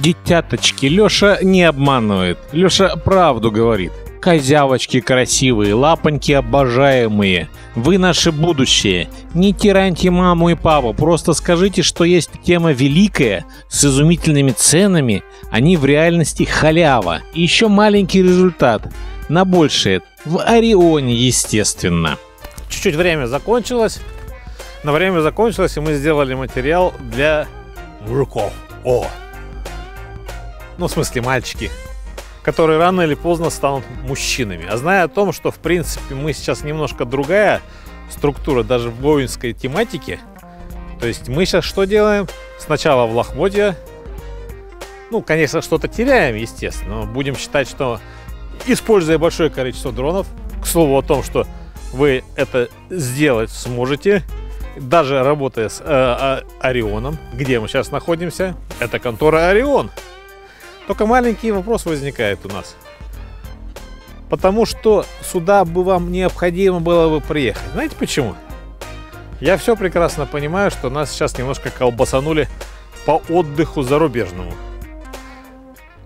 Детяточки, Лёша не обманывает. Лёша правду говорит. Козявочки красивые, лапоньки обожаемые. Вы наше будущее. Не тираньте маму и папу, просто скажите, что есть тема великая, с изумительными ценами. Они в реальности халява. И еще маленький результат. На большее. В Орионе, естественно. Чуть-чуть время закончилось. На время закончилось, и мы сделали материал для мужиков. О! Ну, в смысле, мальчики которые рано или поздно станут мужчинами. А зная о том, что в принципе мы сейчас немножко другая структура даже в воинской тематике, то есть мы сейчас что делаем? Сначала в лохмотье, ну, конечно, что-то теряем, естественно, но будем считать, что используя большое количество дронов, к слову о том, что вы это сделать сможете, даже работая с э, э, Орионом, где мы сейчас находимся, это контора Орион. Только маленький вопрос возникает у нас. Потому что сюда бы вам необходимо было бы приехать. Знаете почему? Я все прекрасно понимаю, что нас сейчас немножко колбасанули по отдыху зарубежному.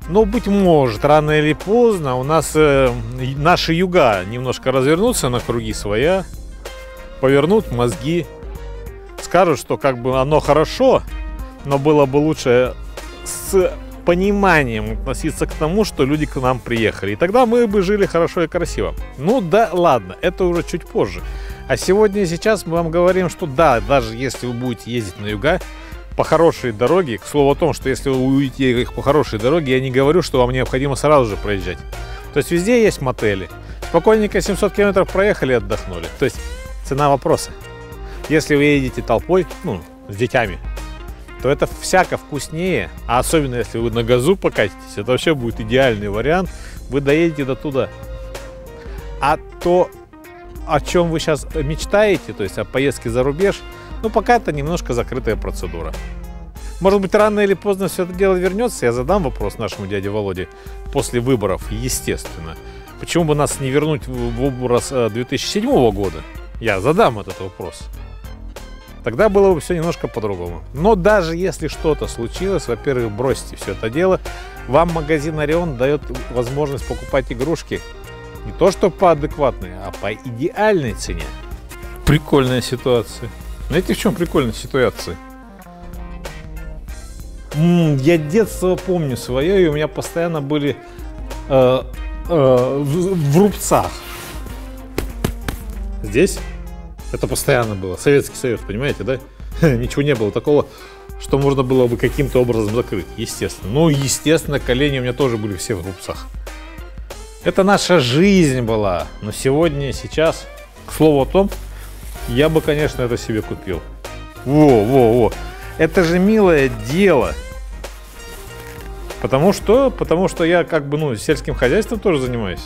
Но, быть может, рано или поздно у нас э, наши юга немножко развернутся на круги своя, повернут мозги, скажут, что как бы оно хорошо, но было бы лучше с пониманием относиться к тому, что люди к нам приехали. И тогда мы бы жили хорошо и красиво. Ну да, ладно, это уже чуть позже. А сегодня и сейчас мы вам говорим, что да, даже если вы будете ездить на юга, по хорошей дороге, к слову о том, что если вы уйдете по хорошей дороге, я не говорю, что вам необходимо сразу же проезжать. То есть везде есть мотели. Спокойненько 700 километров проехали отдохнули. То есть цена вопроса. Если вы едете толпой, ну, с детьми, то это всяко вкуснее. А особенно если вы на газу покатитесь, это вообще будет идеальный вариант. Вы доедете до туда. А то, о чем вы сейчас мечтаете, то есть о поездке за рубеж, ну пока это немножко закрытая процедура. Может быть, рано или поздно все это дело вернется. Я задам вопрос нашему дяде Володе после выборов, естественно. Почему бы нас не вернуть в образ 2007 э, года? Я задам этот вопрос. Тогда было бы все немножко по-другому. Но даже если что-то случилось, во-первых, бросьте все это дело. Вам магазин Орион дает возможность покупать игрушки не то что по адекватной, а по идеальной цене. Прикольная ситуация. Знаете, в чем прикольная ситуация? М-м, я детство помню свое, и у меня постоянно были э, э, в, в рубцах. Здесь это постоянно было. Советский Союз, понимаете, да? Ничего не было такого, что можно было бы каким-то образом закрыть, естественно. Ну, естественно, колени у меня тоже были все в рубцах. Это наша жизнь была. Но сегодня, сейчас, к слову о том, я бы, конечно, это себе купил. Во, во, во. Это же милое дело. Потому что, потому что я как бы, ну, сельским хозяйством тоже занимаюсь.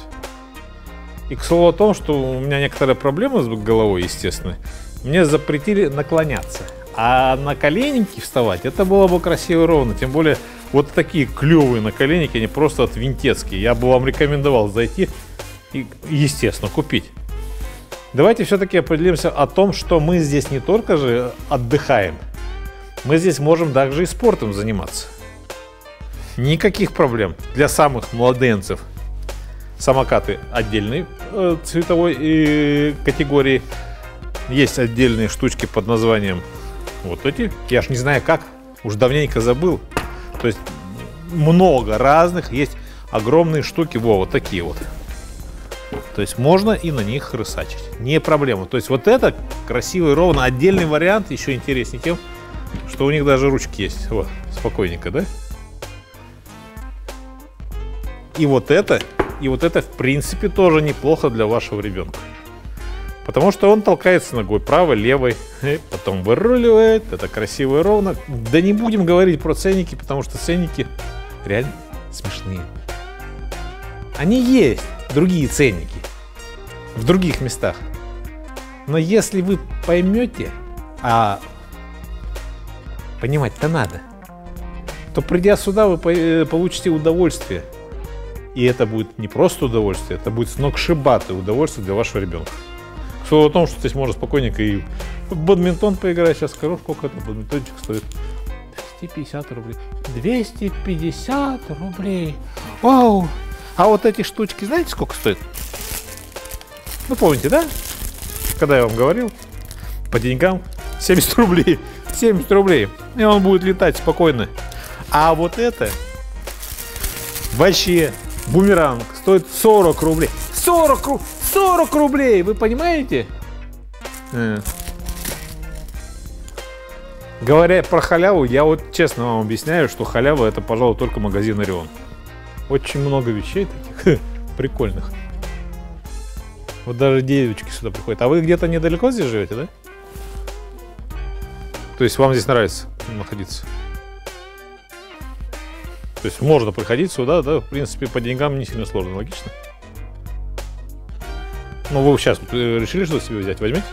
И к слову о том, что у меня некоторые проблемы с головой, естественно, мне запретили наклоняться. А на коленники вставать, это было бы красиво и ровно. Тем более, вот такие клевые наколенники, они просто от винтецкие. Я бы вам рекомендовал зайти и, естественно, купить. Давайте все-таки определимся о том, что мы здесь не только же отдыхаем, мы здесь можем также и спортом заниматься. Никаких проблем для самых младенцев. Самокаты отдельной э, цветовой э, категории. Есть отдельные штучки под названием вот эти. Я ж не знаю как, уж давненько забыл. То есть много разных, есть огромные штуки, во, вот такие вот. То есть можно и на них рысачить. Не проблема. То есть вот это красивый, ровно отдельный вариант, еще интереснее тем, что у них даже ручки есть. Вот, спокойненько, да? И вот это и вот это, в принципе, тоже неплохо для вашего ребенка. Потому что он толкается ногой правой, левой, потом выруливает, это красиво и ровно. Да не будем говорить про ценники, потому что ценники реально смешные. Они есть, другие ценники, в других местах. Но если вы поймете, а понимать-то надо, то придя сюда, вы э, получите удовольствие – и это будет не просто удовольствие, это будет сногсшибатое удовольствие для вашего ребенка. К слову о том, что здесь можно спокойненько и в бадминтон поиграть. Сейчас скажу, сколько это бадминтончик стоит. 250 рублей. 250 рублей. Вау! А вот эти штучки, знаете, сколько стоят? Ну, помните, да? Когда я вам говорил, по деньгам 70 рублей. 70 рублей. И он будет летать спокойно. А вот это вообще бумеранг стоит 40 рублей. 40, ру- 40 рублей, вы понимаете? Э. Говоря про халяву, я вот честно вам объясняю, что халява это, пожалуй, только магазин Орион. Очень много вещей таких прикольных. Вот даже девочки сюда приходят. А вы где-то недалеко здесь живете, да? То есть вам здесь нравится находиться? То есть можно приходить сюда, да, в принципе, по деньгам не сильно сложно, логично. Ну, вы сейчас решили что себе взять, возьмите?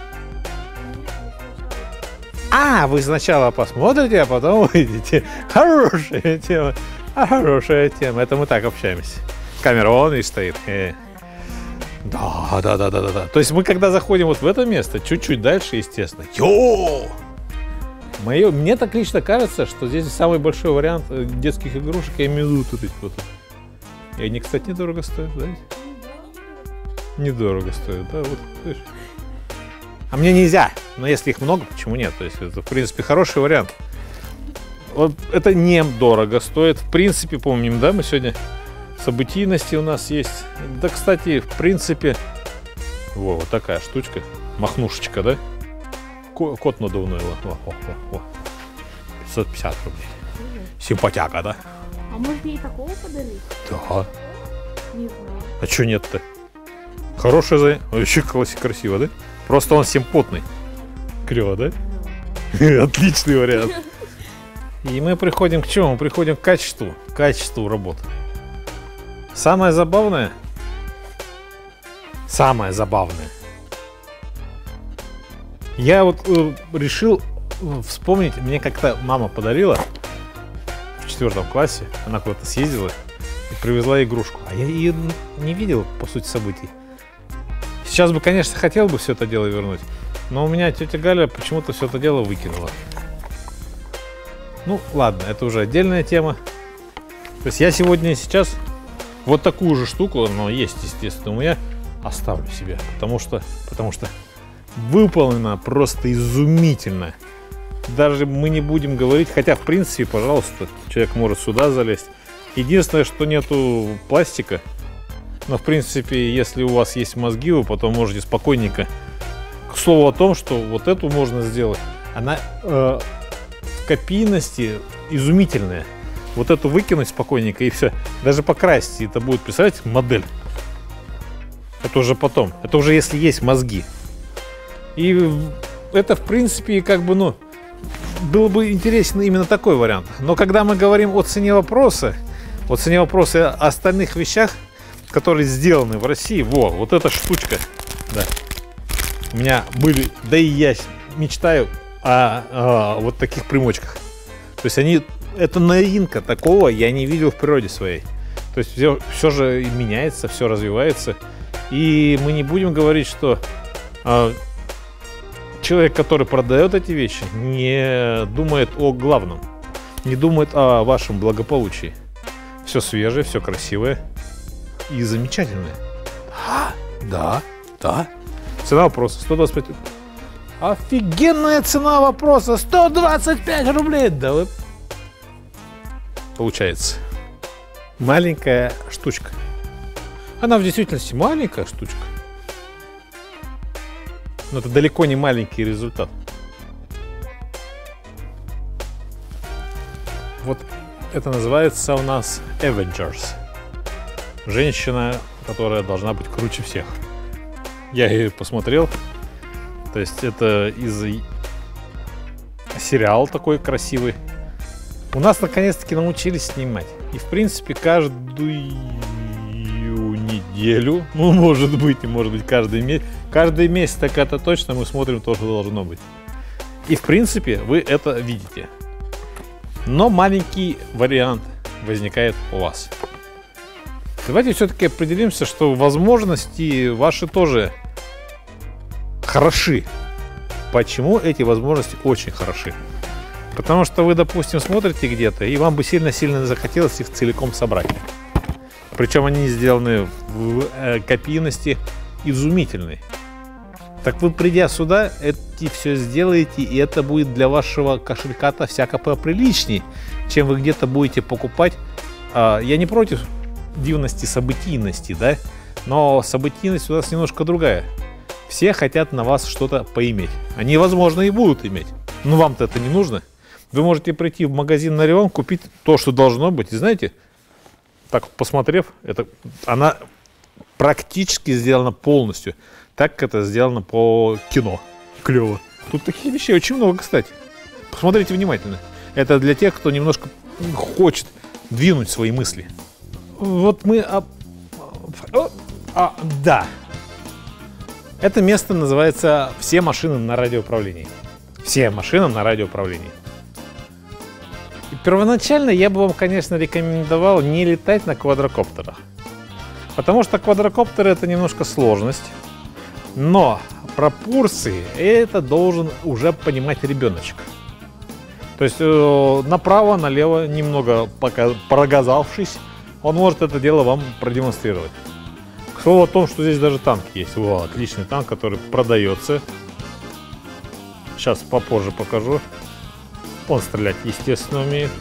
А, вы сначала посмотрите, а потом выйдете. Хорошая тема. А, Хорошая тема. Это мы так общаемся. Камера он и стоит. Э. Да, да, да, да, да, да. То есть мы когда заходим вот в это место, чуть-чуть дальше, естественно. Йо! Мое, мне так лично кажется, что здесь самый большой вариант э, детских игрушек, я имею в виду вот вот. И они, кстати, недорого стоят, да? Недорого стоят, да, вот. А мне нельзя. Но если их много, почему нет? То есть это, в принципе, хороший вариант. Вот это не дорого стоит. В принципе, помним, да, мы сегодня событийности у нас есть. Да, кстати, в принципе, во, вот такая штучка. Махнушечка, да? Ко- Кот надувной. Во, во, во, во. 550 рублей. Симпатяка, да? А может ей такого подарить? Да. Не знаю. А чё нет-то? Хорошая за... Вообще красиво, да? Просто он симпотный. Клево, да? Отличный вариант. И мы приходим к чему? Мы приходим к качеству. К качеству работы. Самое забавное... Самое забавное. Я вот э, решил э, вспомнить, мне как-то мама подарила в четвертом классе, она куда-то съездила и привезла игрушку. А я ее не видел, по сути, событий. Сейчас бы, конечно, хотел бы все это дело вернуть, но у меня тетя Галя почему-то все это дело выкинула. Ну, ладно, это уже отдельная тема. То есть я сегодня сейчас вот такую же штуку, но есть, естественно, у меня оставлю себе, потому что, потому что выполнено просто изумительно. Даже мы не будем говорить, хотя, в принципе, пожалуйста, человек может сюда залезть. Единственное, что нету пластика, но, в принципе, если у вас есть мозги, вы потом можете спокойненько... К слову о том, что вот эту можно сделать. Она э, в копийности изумительная. Вот эту выкинуть спокойненько и все. Даже покрасить. и Это будет, представляете, модель. Это уже потом. Это уже если есть мозги. И это, в принципе, как бы, ну, было бы интересен именно такой вариант. Но когда мы говорим о цене вопроса, о цене вопроса о остальных вещах, которые сделаны в России, во, вот эта штучка, да. У меня были, да и я мечтаю о, о вот таких примочках. То есть они, это новинка, такого я не видел в природе своей. То есть все, все же меняется, все развивается. И мы не будем говорить, что а, человек, который продает эти вещи, не думает о главном, не думает о вашем благополучии. Все свежее, все красивое и замечательное. А, да, да. Цена вопроса 125 рублей. Офигенная цена вопроса 125 рублей. Да вы... Получается. Маленькая штучка. Она в действительности маленькая штучка. Но это далеко не маленький результат. Вот это называется у нас Avengers. Женщина, которая должна быть круче всех. Я ее посмотрел. То есть это из сериал такой красивый. У нас наконец-таки научились снимать. И в принципе каждую неделю, ну может быть, и может быть каждый месяц, каждый месяц так это точно мы смотрим то, что должно быть. И в принципе вы это видите. Но маленький вариант возникает у вас. Давайте все-таки определимся, что возможности ваши тоже хороши. Почему эти возможности очень хороши? Потому что вы, допустим, смотрите где-то, и вам бы сильно-сильно захотелось их целиком собрать. Причем они сделаны в э, копийности изумительной. Так вы, придя сюда, эти все сделаете, и это будет для вашего кошелька-то всяко поприличней, чем вы где-то будете покупать. А, я не против дивности событийности, да? Но событийность у нас немножко другая. Все хотят на вас что-то поиметь. Они, возможно, и будут иметь. Но вам-то это не нужно. Вы можете прийти в магазин на Рион, купить то, что должно быть. И знаете, так посмотрев, это, она практически сделана полностью. Так, как это сделано по кино. Клево. Тут таких вещей очень много, кстати. Посмотрите внимательно. Это для тех, кто немножко хочет двинуть свои мысли. Вот мы... А, а, а, да. Это место называется «Все машины на радиоуправлении». Все машины на радиоуправлении. Первоначально я бы вам, конечно, рекомендовал не летать на квадрокоптерах. Потому что квадрокоптеры это немножко сложность. Но пропорции это должен уже понимать ребеночек. То есть э, направо, налево, немного прогазовавшись, он может это дело вам продемонстрировать. К слову о том, что здесь даже танк есть. Во, отличный танк, который продается. Сейчас попозже покажу. Он стрелять, естественно, умеет.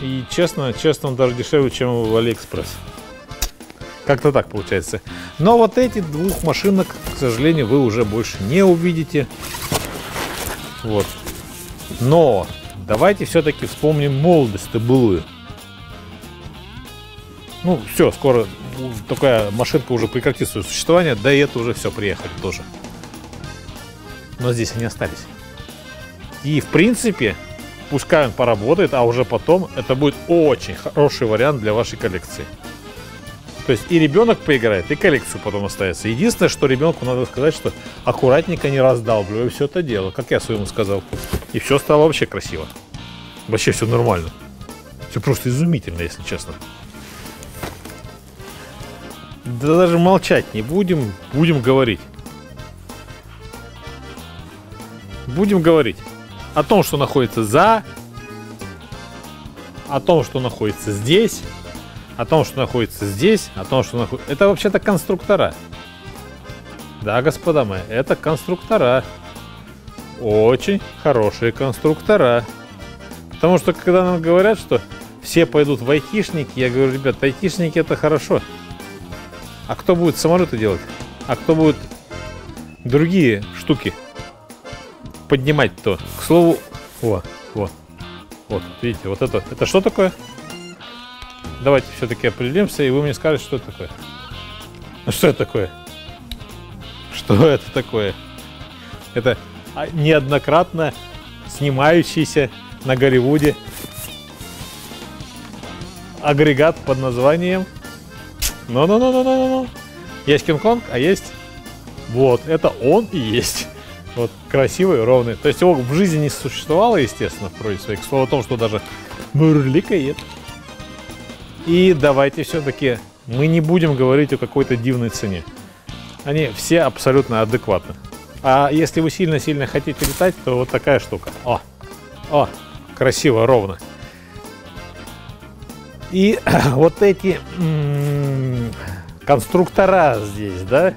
И честно, честно, он даже дешевле, чем в Алиэкспресс. Как-то так получается. Но вот эти двух машинок, к сожалению, вы уже больше не увидите. Вот. Но давайте все-таки вспомним молодость-то былую. Ну, все, скоро такая машинка уже прекратит свое существование, да и это уже все, приехали тоже. Но здесь они остались. И, в принципе, пускай он поработает, а уже потом это будет очень хороший вариант для вашей коллекции. То есть и ребенок поиграет, и коллекция потом остается. Единственное, что ребенку надо сказать, что аккуратненько не раздалбливай все это дело, как я своему сказал. И все стало вообще красиво. Вообще все нормально. Все просто изумительно, если честно. Да даже молчать не будем, будем говорить. Будем говорить о том, что находится за, о том, что находится здесь, о том, что находится здесь, о том, что находится... Это вообще-то конструктора. Да, господа мои, это конструктора. Очень хорошие конструктора. Потому что, когда нам говорят, что все пойдут в айтишники, я говорю, ребят, айтишники это хорошо. А кто будет самолеты делать? А кто будет другие штуки поднимать-то? К слову, вот, вот, вот, видите, вот это, это что такое? Давайте все-таки определимся, и вы мне скажете, что это такое. Ну что это такое? Что это такое? Это а, неоднократно снимающийся на Голливуде агрегат под названием ну-ну-ну-ну-ну-ну. Есть Кинг-Конг, а есть... Вот, это он и есть. Вот, красивый, ровный. То есть его в жизни не существовало, естественно, в. К слову о том, что даже мурликает. И давайте все-таки мы не будем говорить о какой-то дивной цене. Они все абсолютно адекватны. А если вы сильно-сильно хотите летать, то вот такая штука. О, о, красиво, ровно. И вот эти конструктора здесь, да?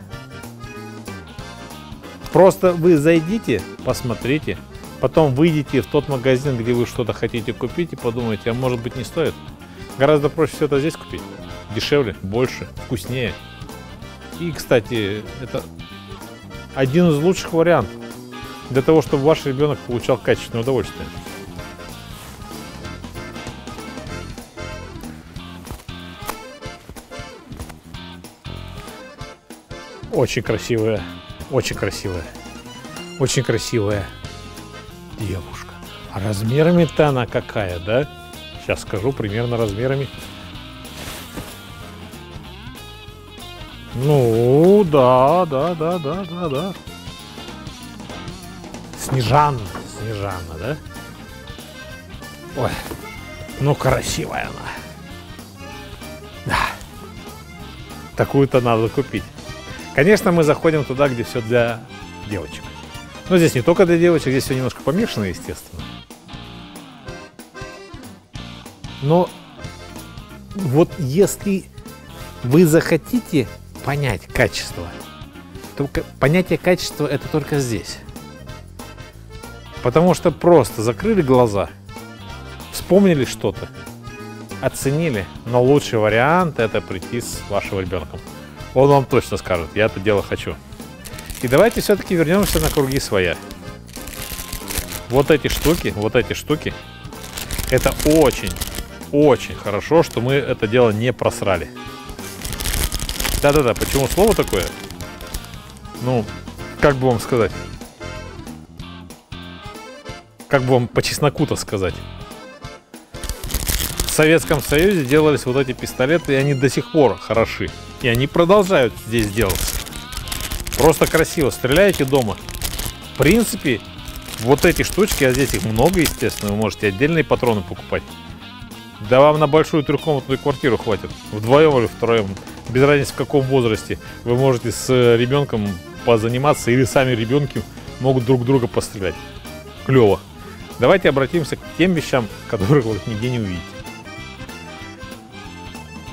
Просто вы зайдите, посмотрите, потом выйдите в тот магазин, где вы что-то хотите купить и подумайте, а может быть не стоит. Гораздо проще все это здесь купить. Дешевле, больше, вкуснее. И, кстати, это один из лучших вариантов для того, чтобы ваш ребенок получал качественное удовольствие. Очень красивая, очень красивая, очень красивая девушка. А размерами-то она какая, да? Сейчас скажу примерно размерами. Ну, да, да, да, да, да, да. Снежанна, Снежанна, да? Ой, ну красивая она. Да. Такую-то надо купить. Конечно, мы заходим туда, где все для девочек. Но здесь не только для девочек, здесь все немножко помешано, естественно. Но вот если вы захотите понять качество, то понятие качества это только здесь. Потому что просто закрыли глаза, вспомнили что-то, оценили, но лучший вариант это прийти с вашим ребенком. Он вам точно скажет, я это дело хочу. И давайте все-таки вернемся на круги своя. Вот эти штуки, вот эти штуки, это очень, очень хорошо, что мы это дело не просрали. Да-да-да, почему слово такое? Ну, как бы вам сказать? Как бы вам по чесноку-то сказать? Советском Союзе делались вот эти пистолеты, и они до сих пор хороши. И они продолжают здесь делаться. Просто красиво. Стреляете дома. В принципе, вот эти штучки, а здесь их много, естественно, вы можете отдельные патроны покупать. Да вам на большую трехкомнатную квартиру хватит. Вдвоем или втроем. Без разницы в каком возрасте. Вы можете с э, ребенком позаниматься или сами ребенки могут друг друга пострелять. Клево. Давайте обратимся к тем вещам, которых вы нигде не увидите.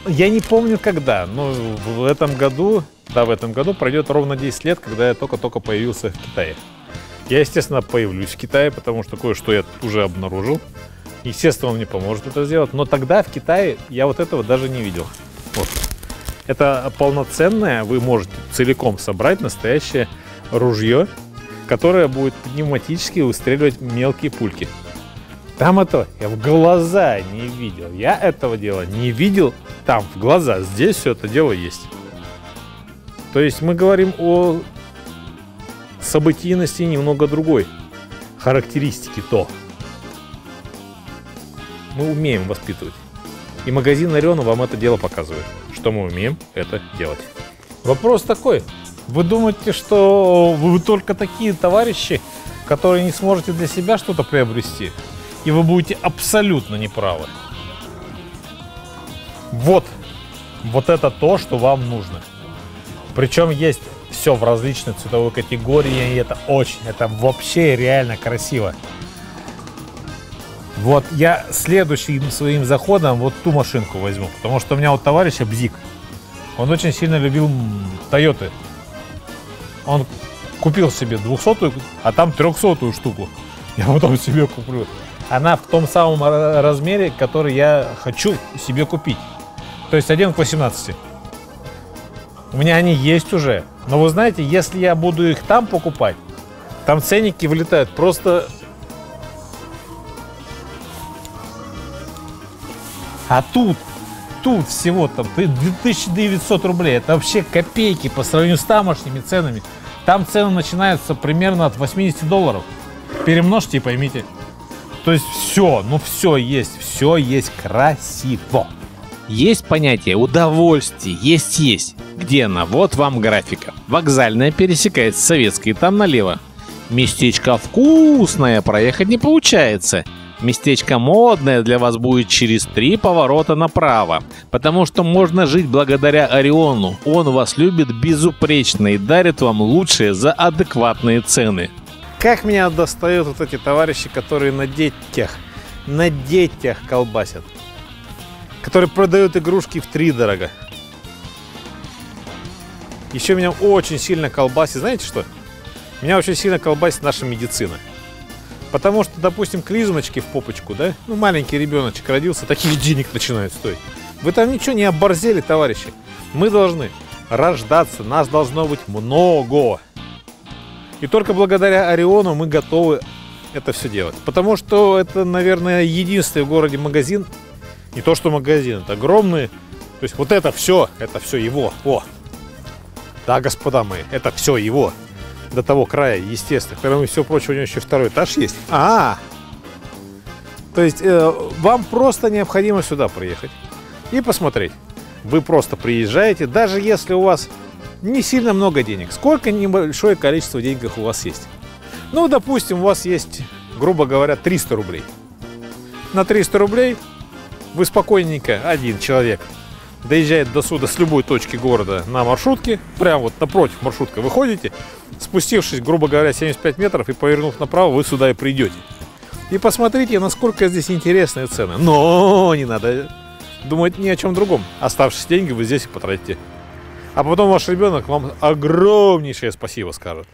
Я не помню когда, но в этом году, да, в этом году пройдет ровно 10 лет, когда я только-только появился в Китае. Я, естественно, появлюсь в Китае, потому что кое-что я уже обнаружил. Естественно, он мне поможет это сделать. Но тогда в Китае я вот этого даже не видел. Вот. Это полноценное, вы можете целиком собрать настоящее ружье, которое будет пневматически выстреливать мелкие пульки. Там этого я в глаза не видел. Я этого дела не видел там, в глаза. Здесь все это дело есть. То есть мы говорим о событийности немного другой характеристики то. Мы умеем воспитывать. И магазин Орена вам это дело показывает, что мы умеем это делать. Вопрос такой. Вы думаете, что вы только такие товарищи, которые не сможете для себя что-то приобрести? И вы будете абсолютно неправы. Вот. Вот это то, что вам нужно. Причем есть все в различной цветовой категории, и это очень, это вообще реально красиво. Вот я следующим своим заходом вот ту машинку возьму, потому что у меня вот товарищ Бзик, он очень сильно любил Тойоты. Он купил себе 200 а там 300 штуку. Я потом себе куплю. Она в том самом ра- размере, который я хочу себе купить. То есть 1 к 18. У меня они есть уже. Но вы знаете, если я буду их там покупать, там ценники вылетают просто... А тут, тут всего там 2900 рублей. Это вообще копейки по сравнению с тамошними ценами. Там цены начинаются примерно от 80 долларов. Перемножьте и поймите. То есть все, ну все есть, все есть красиво. Есть понятие удовольствие, есть-есть. Где она? Вот вам графика. Вокзальная пересекает с советской, там налево. Местечко вкусное, проехать не получается. Местечко модное для вас будет через три поворота направо, потому что можно жить благодаря Ориону. Он вас любит безупречно и дарит вам лучшее за адекватные цены. Как меня достают вот эти товарищи, которые на детях, на детях колбасят. Которые продают игрушки в три дорого. Еще меня очень сильно колбасит, знаете что? Меня очень сильно колбасит наша медицина. Потому что, допустим, клизмочки в попочку, да? Ну, маленький ребеночек родился, таких денег начинает стоить. Вы там ничего не оборзели, товарищи. Мы должны рождаться, нас должно быть много. И только благодаря Ориону мы готовы это все делать. Потому что это, наверное, единственный в городе магазин. Не то, что магазин, это огромный. То есть вот это все, это все его. О. Да, господа мои, это все его. До того края, естественно. Кроме всего прочего, у него еще второй этаж есть. А, то есть э, вам просто необходимо сюда приехать и посмотреть. Вы просто приезжаете, даже если у вас не сильно много денег. Сколько небольшое количество денег у вас есть? Ну, допустим, у вас есть, грубо говоря, 300 рублей. На 300 рублей вы спокойненько, один человек, доезжает до суда с любой точки города на маршрутке, прямо вот напротив маршрутка выходите, спустившись, грубо говоря, 75 метров и повернув направо, вы сюда и придете. И посмотрите, насколько здесь интересные цены. Но не надо думать ни о чем другом. Оставшиеся деньги вы здесь и потратите. А потом ваш ребенок вам огромнейшее спасибо скажет.